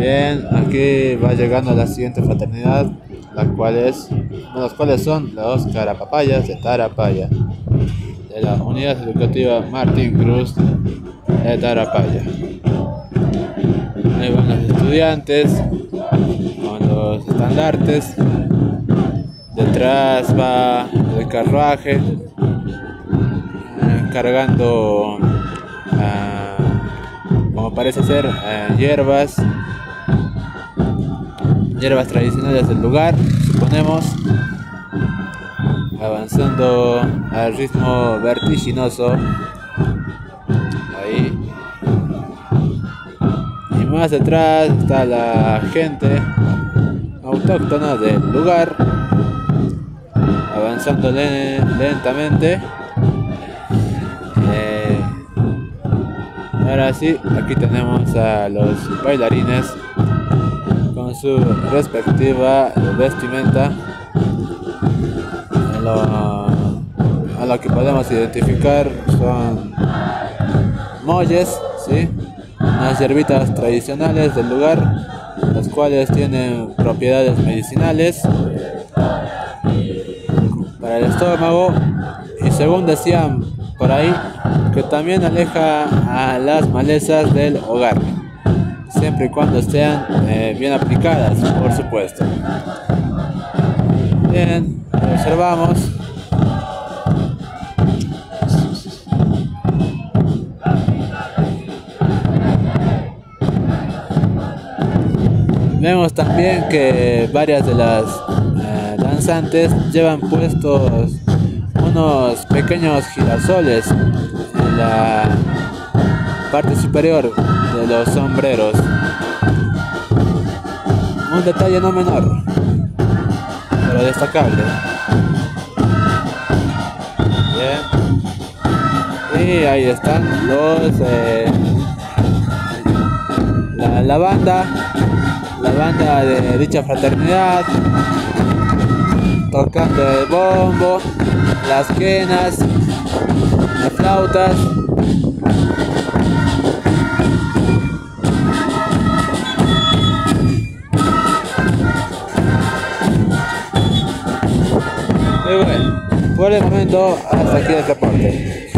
Bien, aquí va llegando la siguiente fraternidad, las cuales, los cuales son los carapapayas de Tarapaya, de la Unidad Educativa Martín Cruz de Tarapaya. Ahí van los estudiantes con los estandartes, detrás va el carruaje cargando, ah, como parece ser, eh, hierbas hierbas tradicionales del lugar, suponemos, avanzando al ritmo vertiginoso. Ahí. Y más detrás está la gente autóctona del lugar, avanzando lentamente. Eh, ahora sí, aquí tenemos a los bailarines su respectiva vestimenta a lo que podemos identificar son molles, ¿sí? unas hierbitas tradicionales del lugar, las cuales tienen propiedades medicinales para el estómago y según decían por ahí, que también aleja a las malezas del hogar siempre y cuando sean eh, bien aplicadas, por supuesto. Bien, observamos. Vemos también que varias de las eh, danzantes llevan puestos unos pequeños girasoles en la parte superior de los sombreros. Un detalle no menor, pero destacable. Bien. Y ahí están los... Eh, la, la banda, la banda de dicha fraternidad, tocando el bombo, las quenas, las flautas. Y bueno, por el momento, hasta aquí nuestra parte.